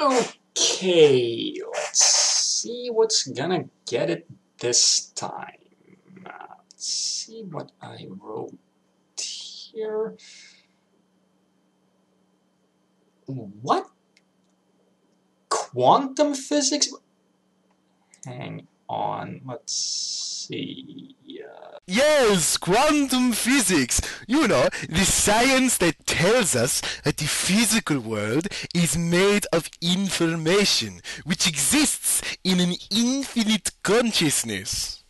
Okay, let's see what's gonna get it this time. Uh, let's see what I wrote here. What? Quantum physics? Hang on, let's see. Yes, quantum physics. You know, the science that tells us that the physical world is made of information, which exists in an infinite consciousness.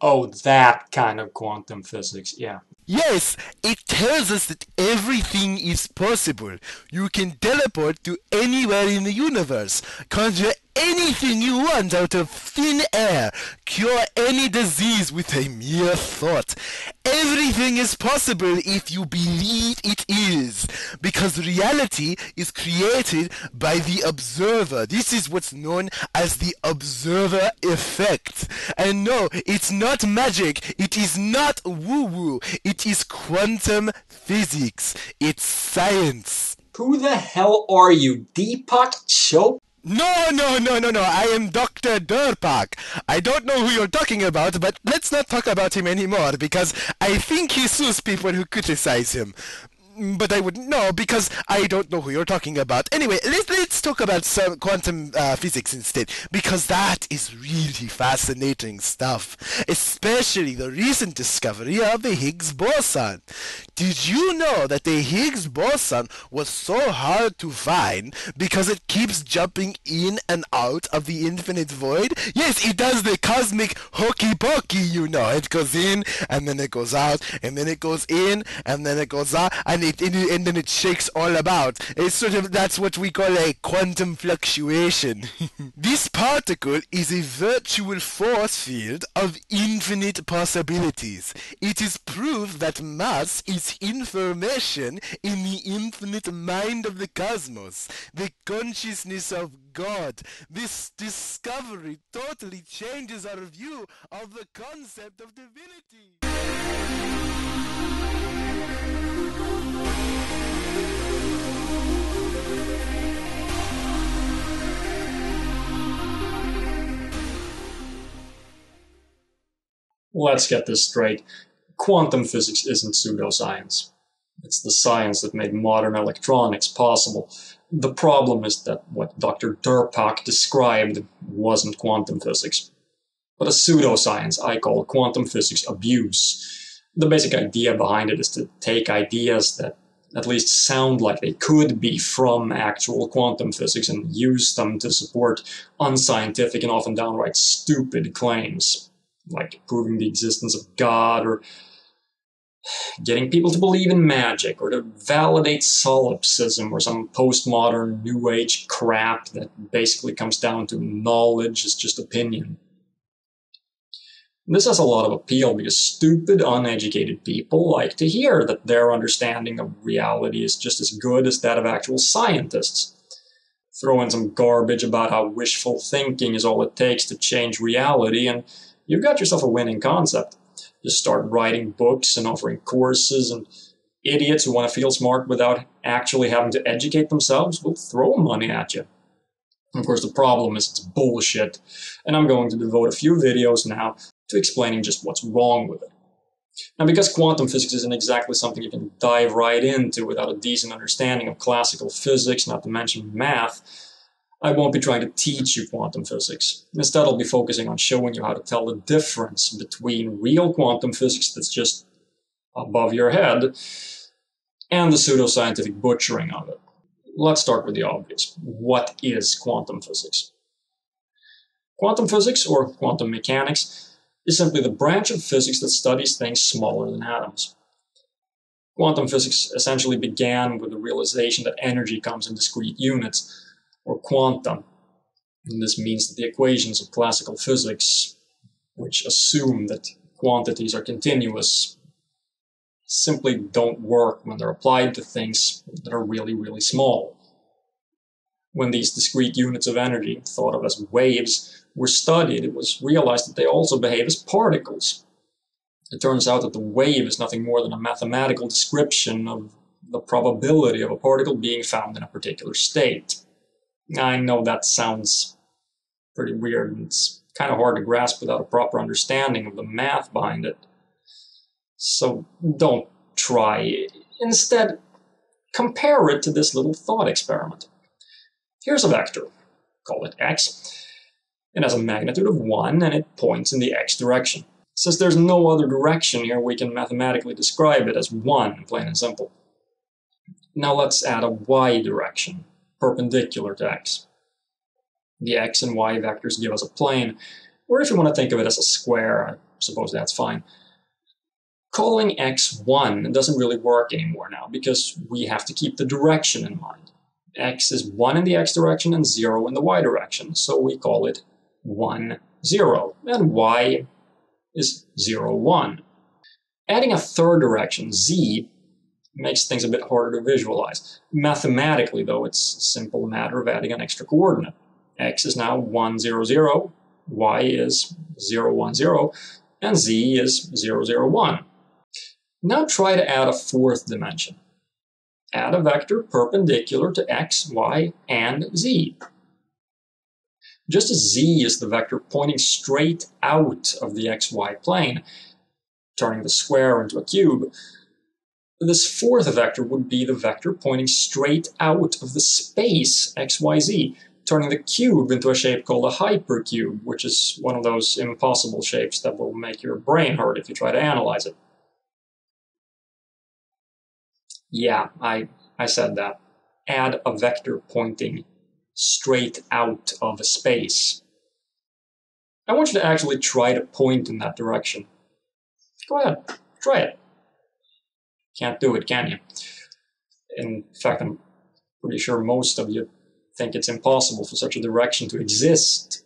oh, that kind of quantum physics, yeah. Yes, it tells us that everything is possible. You can teleport to anywhere in the universe, conjure anything you want out of thin air, cure any disease with a mere thought. Everything is possible if you believe it is, because reality is created by the observer. This is what's known as the observer effect. And no, it's not magic, it is not woo woo, it is quantum physics, it's science. Who the hell are you, Deepak Chopra? No, no, no, no, no. I am Dr. Derpak. I don't know who you're talking about, but let's not talk about him anymore because I think he sues people who criticize him. But I wouldn't know because I don't know who you're talking about. Anyway, let's, let's talk about some quantum uh, physics instead because that is really fascinating stuff. Especially the recent discovery of the Higgs boson. Did you know that the Higgs boson was so hard to find because it keeps jumping in and out of the infinite void? Yes, it does the cosmic hokey pokey, you know. It goes in and then it goes out and then it goes in and then it goes out and it and, and then it shakes all about. It's sort of that's what we call a quantum fluctuation. this particle is a virtual force field of infinite possibilities. It is proof that mass is information in the infinite mind of the cosmos, the consciousness of God. This discovery totally changes our view of the concept of divinity. Let's get this straight. Quantum physics isn't pseudoscience. It's the science that made modern electronics possible. The problem is that what Dr. Derpak described wasn't quantum physics, but a pseudoscience I call quantum physics abuse. The basic idea behind it is to take ideas that at least sound like they could be from actual quantum physics and use them to support unscientific and often downright stupid claims like proving the existence of God or getting people to believe in magic or to validate solipsism or some postmodern new age crap that basically comes down to knowledge is just opinion. This has a lot of appeal because stupid, uneducated people like to hear that their understanding of reality is just as good as that of actual scientists. Throw in some garbage about how wishful thinking is all it takes to change reality, and you've got yourself a winning concept. Just start writing books and offering courses, and idiots who want to feel smart without actually having to educate themselves will throw money at you. Of course, the problem is it's bullshit, and I'm going to devote a few videos now to explaining just what's wrong with it. Now, because quantum physics isn't exactly something you can dive right into without a decent understanding of classical physics, not to mention math, I won't be trying to teach you quantum physics. Instead, I'll be focusing on showing you how to tell the difference between real quantum physics that's just above your head and the pseudoscientific butchering of it. Let's start with the obvious. What is quantum physics? Quantum physics, or quantum mechanics, is simply the branch of physics that studies things smaller than atoms. Quantum physics essentially began with the realization that energy comes in discrete units, or quantum. And this means that the equations of classical physics, which assume that quantities are continuous, simply don't work when they're applied to things that are really, really small. When these discrete units of energy, thought of as waves, were studied, it was realized that they also behave as particles. It turns out that the wave is nothing more than a mathematical description of the probability of a particle being found in a particular state. I know that sounds pretty weird and it's kind of hard to grasp without a proper understanding of the math behind it. So don't try. Instead, compare it to this little thought experiment. Here's a vector, call it x. It has a magnitude of 1 and it points in the x direction. Since there's no other direction here, we can mathematically describe it as 1, plain and simple. Now let's add a y direction, perpendicular to x. The x and y vectors give us a plane, or if you want to think of it as a square, I suppose that's fine. Calling x 1 doesn't really work anymore now because we have to keep the direction in mind. x is 1 in the x direction and 0 in the y direction, so we call it 1, 0, and y is 0, 1. Adding a third direction, z, makes things a bit harder to visualize. Mathematically, though, it's a simple matter of adding an extra coordinate. x is now 1, 0, 0, y is 0, 1, 0, and z is 0, 0, 1. Now try to add a fourth dimension. Add a vector perpendicular to x, y, and z. Just as z is the vector pointing straight out of the xy plane, turning the square into a cube, this fourth vector would be the vector pointing straight out of the space xyz, turning the cube into a shape called a hypercube, which is one of those impossible shapes that will make your brain hurt if you try to analyze it. Yeah, I, I said that. Add a vector pointing straight out of a space. I want you to actually try to point in that direction. Go ahead, try it. Can't do it, can you? In fact, I'm pretty sure most of you think it's impossible for such a direction to exist.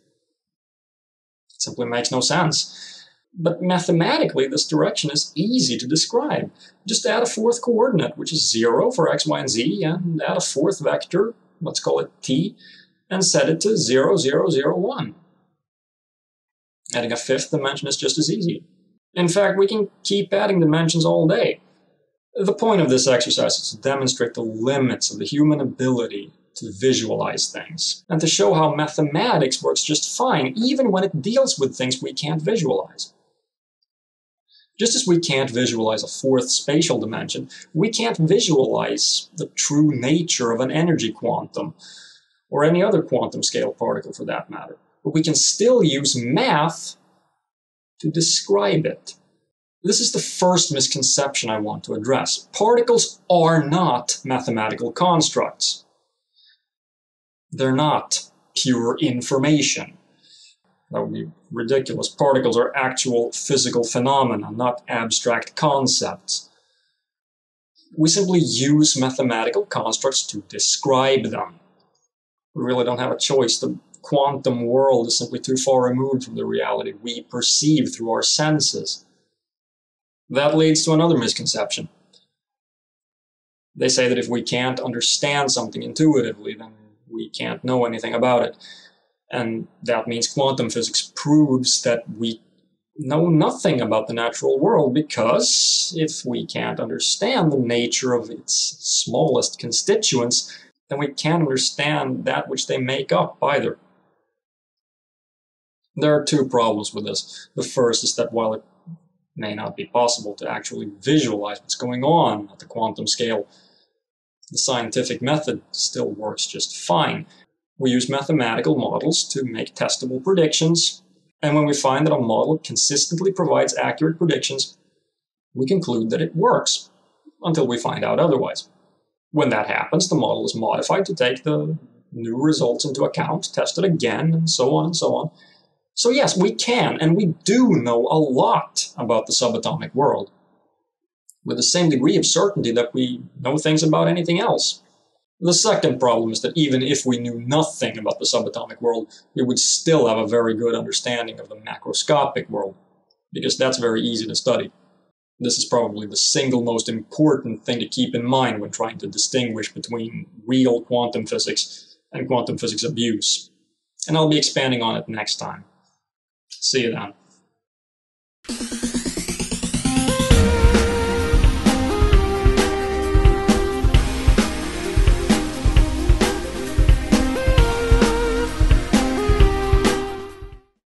It simply makes no sense. But mathematically, this direction is easy to describe. Just add a fourth coordinate, which is 0 for x, y, and z, and add a fourth vector, let's call it t, and set it to 0, 0, 0, 1. Adding a fifth dimension is just as easy. In fact, we can keep adding dimensions all day. The point of this exercise is to demonstrate the limits of the human ability to visualize things, and to show how mathematics works just fine, even when it deals with things we can't visualize. Just as we can't visualize a fourth spatial dimension, we can't visualize the true nature of an energy quantum, or any other quantum scale particle for that matter. But we can still use math to describe it. This is the first misconception I want to address. Particles are not mathematical constructs. They're not pure information. That would be ridiculous. Particles are actual physical phenomena, not abstract concepts. We simply use mathematical constructs to describe them. We really don't have a choice. The quantum world is simply too far removed from the reality we perceive through our senses. That leads to another misconception. They say that if we can't understand something intuitively, then we can't know anything about it. And that means quantum physics proves that we know nothing about the natural world because if we can't understand the nature of its smallest constituents, then we can't understand that which they make up either. There are two problems with this. The first is that while it may not be possible to actually visualize what's going on at the quantum scale, the scientific method still works just fine. We use mathematical models to make testable predictions, and when we find that a model consistently provides accurate predictions, we conclude that it works until we find out otherwise. When that happens, the model is modified to take the new results into account, test it again, and so on and so on. So, yes, we can and we do know a lot about the subatomic world with the same degree of certainty that we know things about anything else. The second problem is that even if we knew nothing about the subatomic world, we would still have a very good understanding of the macroscopic world, because that's very easy to study. This is probably the single most important thing to keep in mind when trying to distinguish between real quantum physics and quantum physics abuse. And I'll be expanding on it next time. See you then.